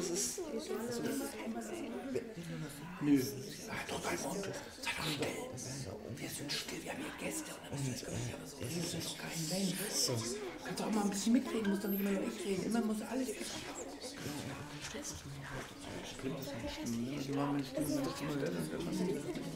Das ist. Nö. Sei doch bei Mund. Sei doch still. Wir sind still, wir haben hier Gäste und dann ist das aber so. Äh, doch kein Mensch. Du kannst auch mal ein bisschen mitreden, Muss doch nicht immer nur ich reden. Immer muss alles. Stimmt, das ist ein Stimmen. Die machen Stimmen.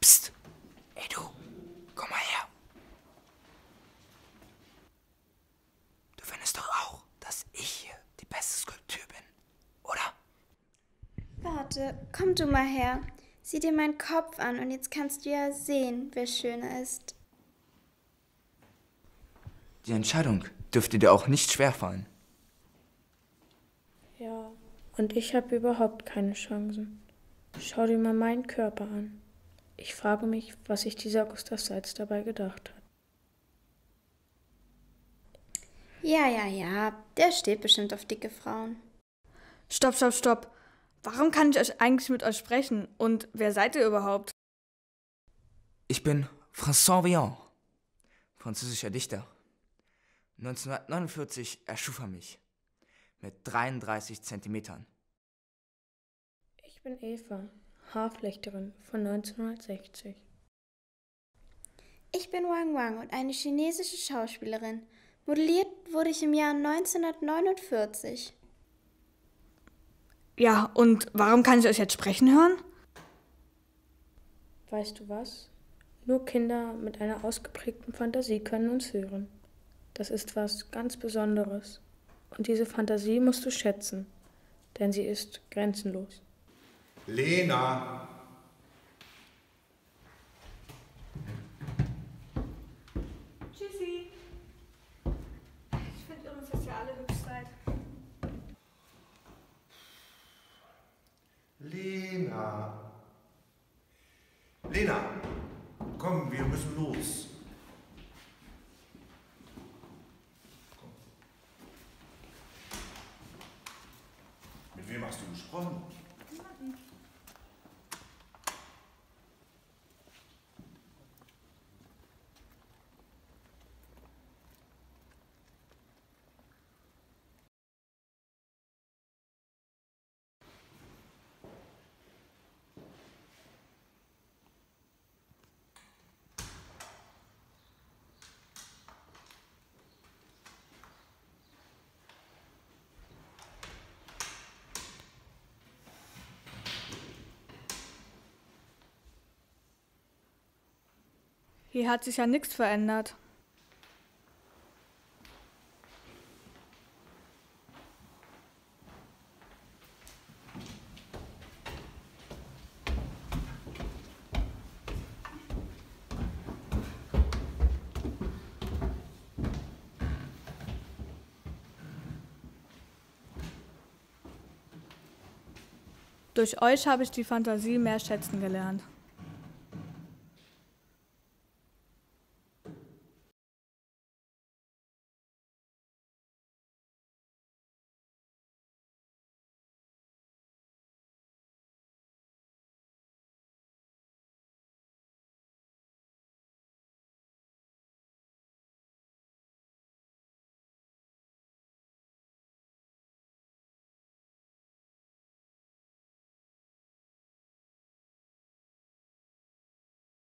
Psst. Ey du, komm mal her. Du findest doch auch, dass ich hier die beste Skulptur bin, oder? Warte, komm du mal her. Sieh dir meinen Kopf an und jetzt kannst du ja sehen, wer schöner ist. Die Entscheidung dürfte dir auch nicht schwerfallen. Ja, und ich habe überhaupt keine Chancen. Schau dir mal meinen Körper an. Ich frage mich, was sich dieser Gustav Seitz dabei gedacht hat. Ja, ja, ja, der steht bestimmt auf dicke Frauen. Stopp, stopp, stopp. Warum kann ich euch eigentlich mit euch sprechen? Und wer seid ihr überhaupt? Ich bin François Villon, französischer Dichter. 1949 erschuf er mich mit 33 Zentimetern. Ich bin Eva, Haarflechterin von 1960. Ich bin Wang Wang und eine chinesische Schauspielerin. Modelliert wurde ich im Jahr 1949. Ja, und warum kann ich euch jetzt sprechen hören? Weißt du was? Nur Kinder mit einer ausgeprägten Fantasie können uns hören. Das ist was ganz Besonderes. Und diese Fantasie musst du schätzen, denn sie ist grenzenlos. Lena! Tschüssi. Ich finde übrigens, dass ihr alle hübsch seid. Lena! Lena! Komm, wir müssen los. nós temos como? Hier hat sich ja nichts verändert. Durch euch habe ich die Fantasie mehr schätzen gelernt.